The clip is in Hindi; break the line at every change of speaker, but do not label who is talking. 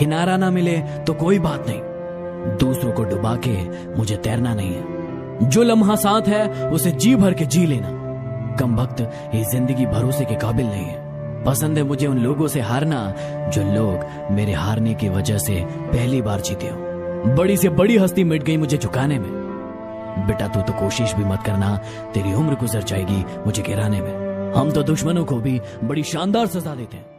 किनारा ना मिले तो कोई बात नहीं। दूसरों को डुबा के मुझे तैरना नहीं है। जो लम्हा साथ है, उसे जी भर के जी लेना। कम वक्त ये ज़िंदगी भरोसे के काबिल नहीं है। पसंद है मुझे उन लोगों से हारना, जो लोग मेरे हारने की वजह से पहली बार जीते हो। बड़ी से बड़ी हस्ती मिट गई मुझे झुकाने में। बेटा, तू तो कोशिश भी मत करना, तेरी उम्र गुजर जाएगी मुझे गिराने में। हम तो दुश्मनों को भी बड़ी शानदार सजा देते हैं।